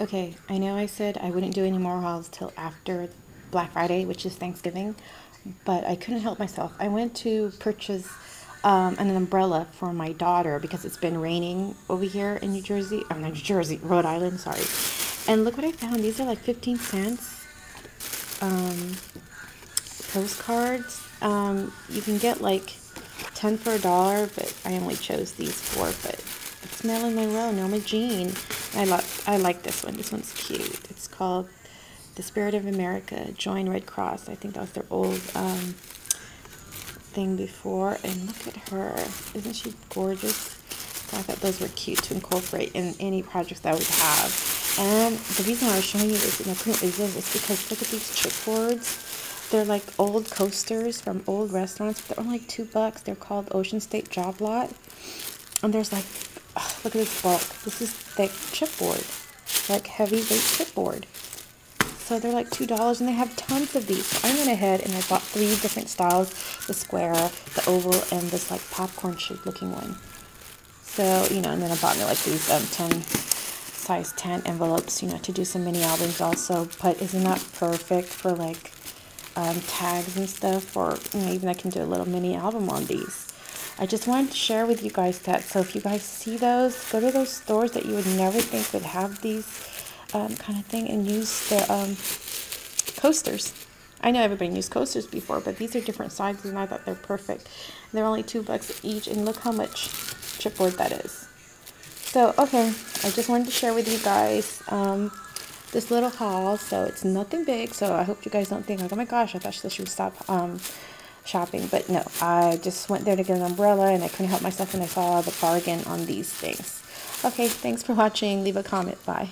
Okay, I know I said I wouldn't do any more hauls till after Black Friday, which is Thanksgiving, but I couldn't help myself. I went to purchase um, an umbrella for my daughter because it's been raining over here in New Jersey. Oh, not New Jersey, Rhode Island, sorry. And look what I found. These are like 15 cents. Um, postcards. Um, you can get like 10 for a dollar, but I only chose these four, but it's Marilyn Monroe, Norma Jean. I like I like this one. This one's cute. It's called The Spirit of America. Join Red Cross. I think that was their old um, thing before. And look at her. Isn't she gorgeous? So I thought those were cute to incorporate in any projects that I would have. And the reason I was showing you this and I couldn't resist is because look at these chipboards. They're like old coasters from old restaurants. They're only like two bucks. They're called Ocean State Job Lot. And there's like Oh, look at this bulk. This is thick chipboard, like heavyweight chipboard. So they're like $2 and they have tons of these. So I went ahead and I bought three different styles. The square, the oval, and this like popcorn shaped looking one. So, you know, and then I bought me like these um, 10, size 10 envelopes, you know, to do some mini albums also. But isn't that perfect for like um, tags and stuff? Or you know, even I can do a little mini album on these. I just wanted to share with you guys that. So if you guys see those, go to those stores that you would never think would have these um, kind of thing and use the um, coasters. I know everybody used coasters before, but these are different sizes and I thought they're perfect. They're only two bucks each and look how much chipboard that is. So, okay, I just wanted to share with you guys um, this little haul. So it's nothing big, so I hope you guys don't think like, oh my gosh, I thought she should stop um, shopping. But no, I just went there to get an umbrella and I couldn't help myself and I saw the bargain on these things. Okay, thanks for watching. Leave a comment. Bye.